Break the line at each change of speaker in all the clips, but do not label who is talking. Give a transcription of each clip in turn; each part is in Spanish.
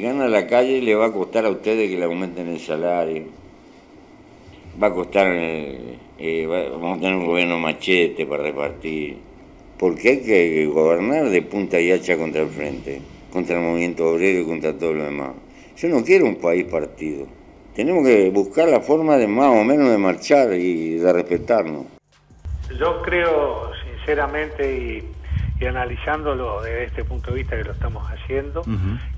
Gana la calle le va a costar a ustedes que le aumenten el salario. Va a costar, eh, eh, vamos a tener un gobierno machete para repartir. Porque hay que gobernar de punta y hacha contra el frente, contra el movimiento obrero y contra todo lo demás. Yo no quiero un país partido. Tenemos que buscar la forma de más o menos de marchar y de respetarnos.
Yo creo sinceramente y y analizándolo desde este punto de vista que lo estamos haciendo,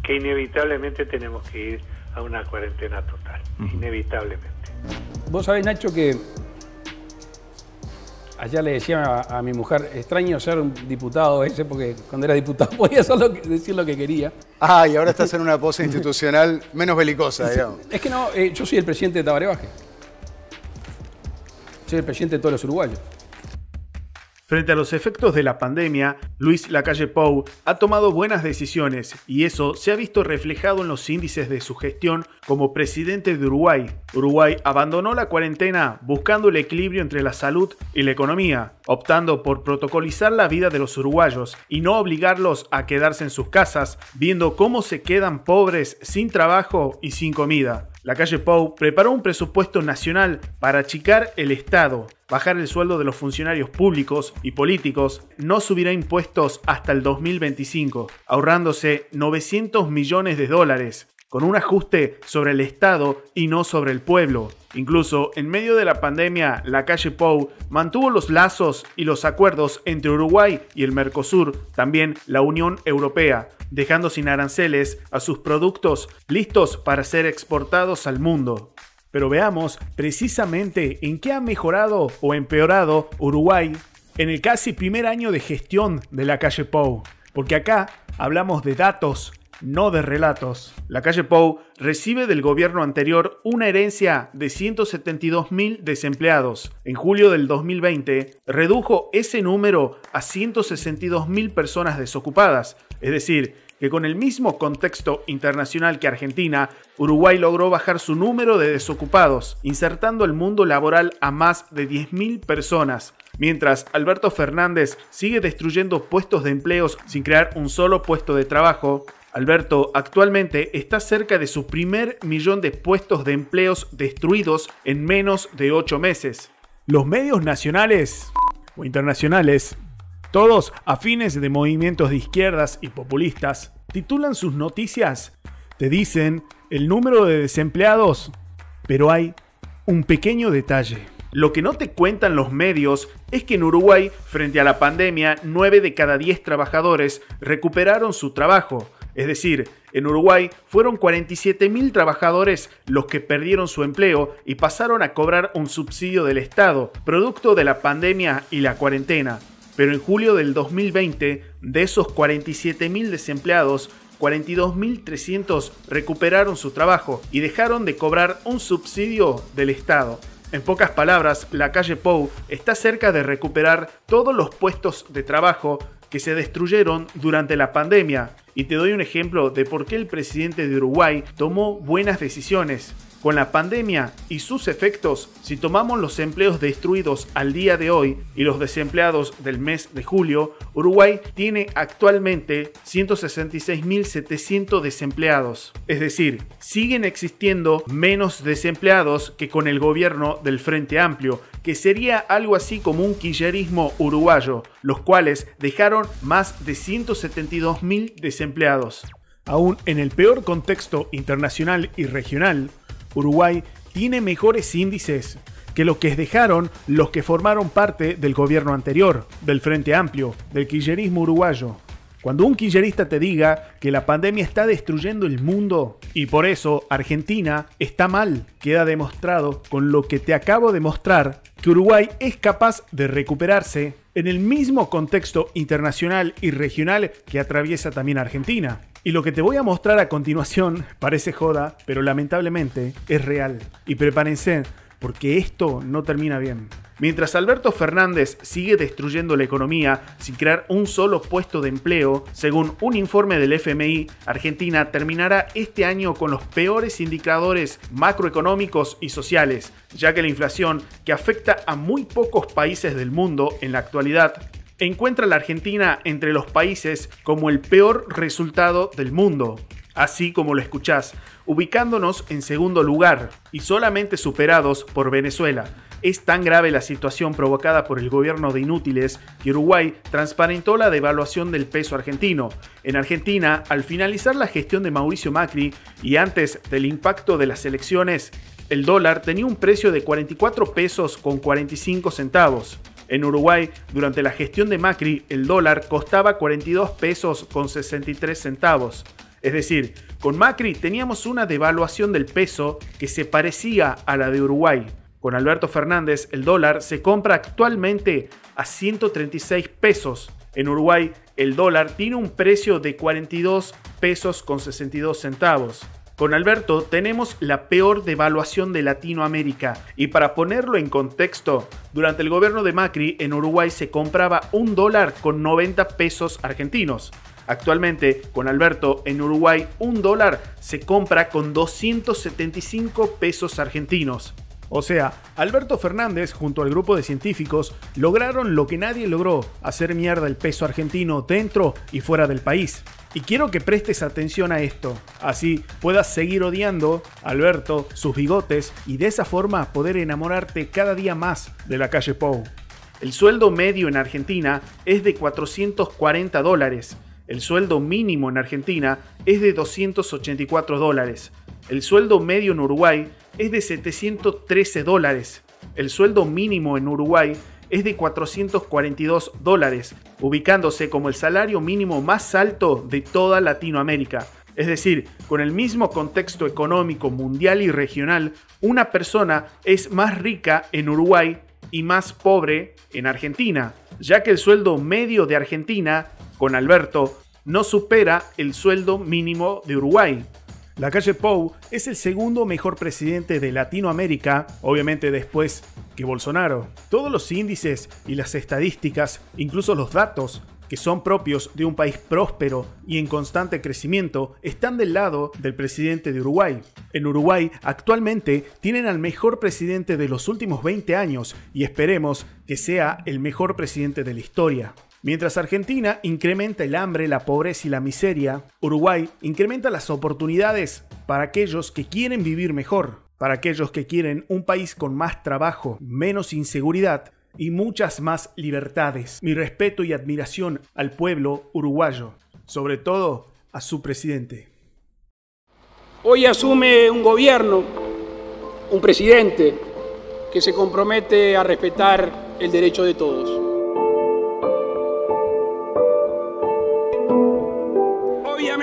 que inevitablemente tenemos que ir a una cuarentena total, inevitablemente.
Vos sabés, Nacho, que allá le decía a, mi mujer, extraño ser un diputado ese, porque cuando era diputado podía solo decir lo que quería.
Ah, y ahora estás en una pose institucional menos belicosa, digamos.
Es que no, eh, yo soy el presidente de Tabarebaje. Soy el presidente de todos los uruguayos.
Frente a los efectos de la pandemia, Luis Lacalle Pou ha tomado buenas decisiones y eso se ha visto reflejado en los índices de su gestión como presidente de Uruguay. Uruguay abandonó la cuarentena buscando el equilibrio entre la salud y la economía, optando por protocolizar la vida de los uruguayos y no obligarlos a quedarse en sus casas, viendo cómo se quedan pobres sin trabajo y sin comida. La calle Pou preparó un presupuesto nacional para achicar el Estado, bajar el sueldo de los funcionarios públicos y políticos, no subirá impuestos hasta el 2025, ahorrándose 900 millones de dólares, con un ajuste sobre el Estado y no sobre el pueblo. Incluso en medio de la pandemia, la calle Pou mantuvo los lazos y los acuerdos entre Uruguay y el Mercosur, también la Unión Europea, dejando sin aranceles a sus productos listos para ser exportados al mundo. Pero veamos precisamente en qué ha mejorado o empeorado Uruguay en el casi primer año de gestión de la calle Pou, porque acá hablamos de datos, no de relatos. La calle Pou recibe del gobierno anterior una herencia de 172 mil desempleados. En julio del 2020 redujo ese número a 162 mil personas desocupadas, es decir, que con el mismo contexto internacional que Argentina, Uruguay logró bajar su número de desocupados, insertando el mundo laboral a más de 10.000 personas, mientras Alberto Fernández sigue destruyendo puestos de empleos sin crear un solo puesto de trabajo, Alberto actualmente está cerca de su primer millón de puestos de empleos destruidos en menos de ocho meses. Los medios nacionales o internacionales, todos afines de movimientos de izquierdas y populistas, titulan sus noticias, te dicen el número de desempleados, pero hay un pequeño detalle. Lo que no te cuentan los medios es que en Uruguay, frente a la pandemia, 9 de cada 10 trabajadores recuperaron su trabajo, es decir, en Uruguay fueron 47.000 trabajadores los que perdieron su empleo y pasaron a cobrar un subsidio del Estado, producto de la pandemia y la cuarentena. Pero en julio del 2020, de esos 47.000 desempleados, 42.300 recuperaron su trabajo y dejaron de cobrar un subsidio del Estado. En pocas palabras, la calle Pou está cerca de recuperar todos los puestos de trabajo que se destruyeron durante la pandemia. Y te doy un ejemplo de por qué el presidente de Uruguay tomó buenas decisiones. Con la pandemia y sus efectos, si tomamos los empleos destruidos al día de hoy y los desempleados del mes de julio, Uruguay tiene actualmente 166.700 desempleados. Es decir, siguen existiendo menos desempleados que con el gobierno del Frente Amplio, que sería algo así como un quillerismo uruguayo, los cuales dejaron más de 172.000 desempleados. Aún en el peor contexto internacional y regional, Uruguay tiene mejores índices que lo que dejaron los que formaron parte del gobierno anterior, del Frente Amplio, del quillerismo uruguayo. Cuando un quillerista te diga que la pandemia está destruyendo el mundo y por eso Argentina está mal, queda demostrado con lo que te acabo de mostrar que Uruguay es capaz de recuperarse en el mismo contexto internacional y regional que atraviesa también Argentina. Y lo que te voy a mostrar a continuación parece joda, pero lamentablemente es real. Y prepárense, porque esto no termina bien. Mientras Alberto Fernández sigue destruyendo la economía sin crear un solo puesto de empleo, según un informe del FMI, Argentina terminará este año con los peores indicadores macroeconómicos y sociales, ya que la inflación, que afecta a muy pocos países del mundo en la actualidad, encuentra la Argentina entre los países como el peor resultado del mundo. así como lo escuchás, ubicándonos en segundo lugar y solamente superados por Venezuela. Es tan grave la situación provocada por el gobierno de inútiles que Uruguay transparentó la devaluación del peso argentino. En Argentina, al finalizar la gestión de Mauricio Macri y antes del impacto de las elecciones, el dólar tenía un precio de 44 pesos con 45 centavos. En Uruguay, durante la gestión de Macri, el dólar costaba 42 pesos con 63 centavos. Es decir, con Macri teníamos una devaluación del peso que se parecía a la de Uruguay. Con Alberto Fernández, el dólar se compra actualmente a 136 pesos. En Uruguay, el dólar tiene un precio de 42 pesos con 62 centavos. Con Alberto tenemos la peor devaluación de Latinoamérica y para ponerlo en contexto, durante el gobierno de Macri en Uruguay se compraba un dólar con 90 pesos argentinos. Actualmente, con Alberto, en Uruguay un dólar se compra con 275 pesos argentinos. O sea, Alberto Fernández junto al grupo de científicos lograron lo que nadie logró, hacer mierda el peso argentino dentro y fuera del país. Y quiero que prestes atención a esto, así puedas seguir odiando a Alberto, sus bigotes y de esa forma poder enamorarte cada día más de la calle Pou. El sueldo medio en Argentina es de 440 dólares, el sueldo mínimo en Argentina es de 284 dólares, el sueldo medio en Uruguay es de 713 dólares, el sueldo mínimo en Uruguay es de 442 dólares, ubicándose como el salario mínimo más alto de toda Latinoamérica. Es decir, con el mismo contexto económico mundial y regional, una persona es más rica en Uruguay y más pobre en Argentina, ya que el sueldo medio de Argentina, con Alberto, no supera el sueldo mínimo de Uruguay. La calle Pou es el segundo mejor presidente de Latinoamérica, obviamente después que Bolsonaro. Todos los índices y las estadísticas, incluso los datos que son propios de un país próspero y en constante crecimiento, están del lado del presidente de Uruguay. En Uruguay actualmente tienen al mejor presidente de los últimos 20 años y esperemos que sea el mejor presidente de la historia. Mientras Argentina incrementa el hambre, la pobreza y la miseria, Uruguay incrementa las oportunidades para aquellos que quieren vivir mejor, para aquellos que quieren un país con más trabajo, menos inseguridad y muchas más libertades. Mi respeto y admiración al pueblo uruguayo, sobre todo a su presidente.
Hoy asume un gobierno, un presidente, que se compromete a respetar el derecho de todos.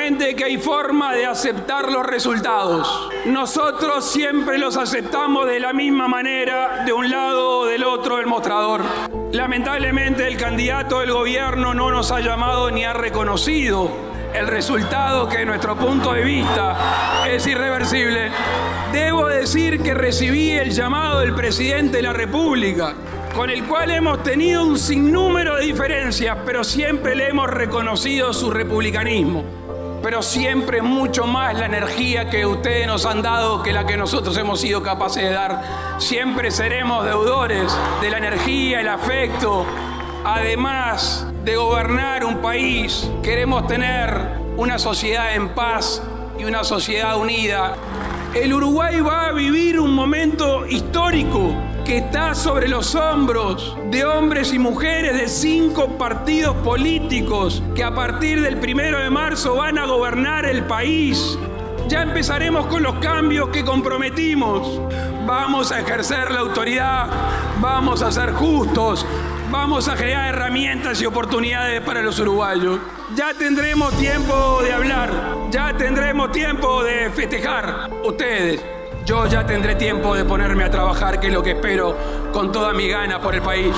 Que hay forma de aceptar los resultados. Nosotros siempre los aceptamos de la misma manera, de un lado o del otro del mostrador. Lamentablemente el candidato del gobierno no nos ha llamado ni ha reconocido el resultado que de nuestro punto de vista es irreversible. Debo decir que recibí el llamado del presidente de la República con el cual hemos tenido un sinnúmero de diferencias, pero siempre le hemos reconocido su republicanismo pero siempre mucho más la energía que ustedes nos han dado que la que nosotros hemos sido capaces de dar. Siempre seremos deudores de la energía, el afecto. Además de gobernar un país, queremos tener una sociedad en paz y una sociedad unida. El Uruguay va a vivir un momento histórico que está sobre los hombros de hombres y mujeres de cinco partidos políticos que a partir del primero de marzo van a gobernar el país. Ya empezaremos con los cambios que comprometimos. Vamos a ejercer la autoridad, vamos a ser justos, vamos a crear herramientas y oportunidades para los uruguayos. Ya tendremos tiempo de hablar, ya tendremos tiempo de festejar. Ustedes, yo ya tendré tiempo de ponerme a trabajar, que es lo que espero con toda mi gana por el país.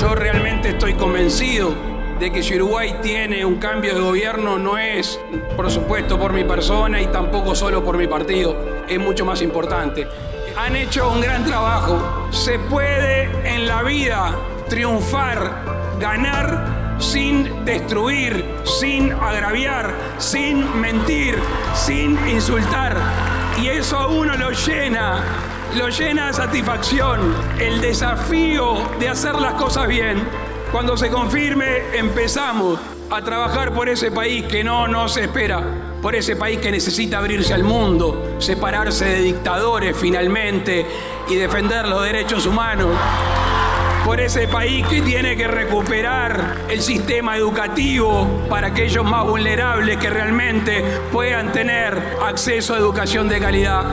Yo realmente estoy convencido de que si Uruguay tiene un cambio de gobierno no es, por supuesto, por mi persona y tampoco solo por mi partido, es mucho más importante. Han hecho un gran trabajo. Se puede en la vida triunfar, ganar sin destruir, sin agraviar, sin mentir, sin insultar y eso a uno lo llena, lo llena de satisfacción, el desafío de hacer las cosas bien. Cuando se confirme, empezamos a trabajar por ese país que no nos espera. por ese país que necesita abrirse al mundo, separarse de dictadores finalmente y defender los derechos humanos por ese país que tiene que recuperar el sistema educativo para aquellos más vulnerables que realmente puedan tener acceso a educación de calidad.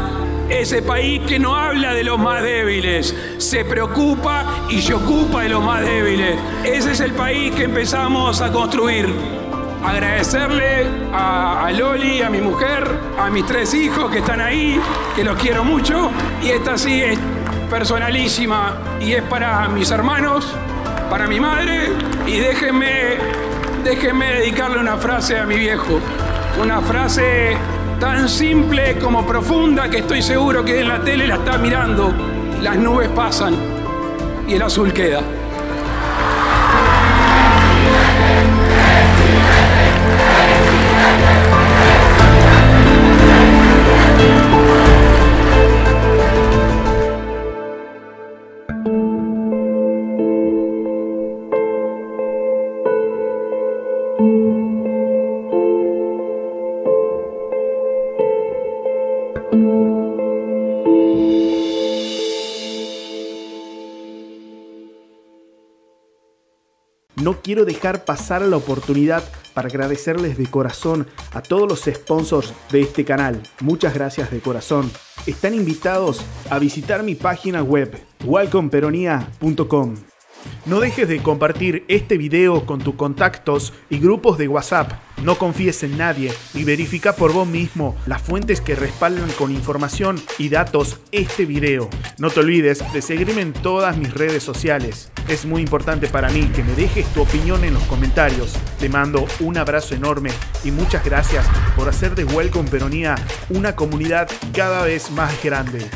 Ese país que no habla de los más débiles, se preocupa y se ocupa de los más débiles. Ese es el país que empezamos a construir. Agradecerle a, Loli, a mi mujer, a mis tres hijos que están ahí, que los quiero mucho. Y esta sí es personalísima y es para mis hermanos, para mi madre y déjenme, déjenme dedicarle una frase a mi viejo. Una frase tan simple como profunda que estoy seguro que en la tele la está mirando. Las nubes pasan y el azul queda.
No quiero dejar pasar la oportunidad para agradecerles de corazón a todos los sponsors de este canal. Muchas gracias de corazón. Están invitados a visitar mi página web, walcomperonia.com. No dejes de compartir este video con tus contactos y grupos de WhatsApp. No confíes en nadie y verifica por vos mismo las fuentes que respaldan con información y datos este video. No te olvides de seguirme en todas mis redes sociales. Es muy importante para mí que me dejes tu opinión en los comentarios. Te mando un abrazo enorme y muchas gracias por hacer de Welcome Peronía una comunidad cada vez más grande.